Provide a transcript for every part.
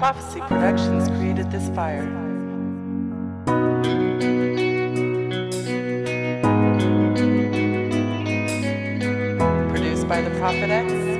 Prophecy Productions created this fire. Produced by the Prophet X.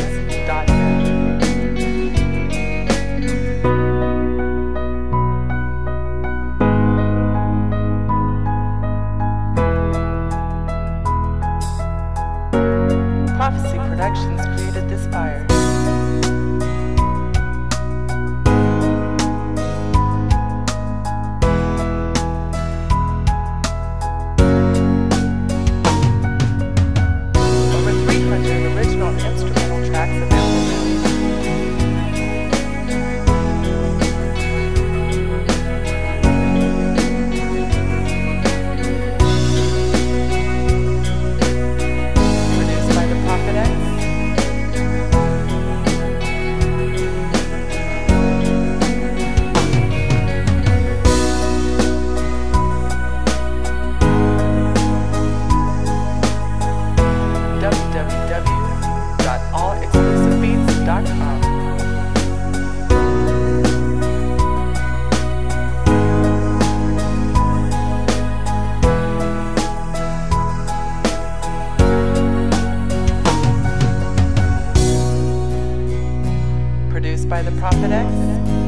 Productions created this fire. produced by the Prophet X.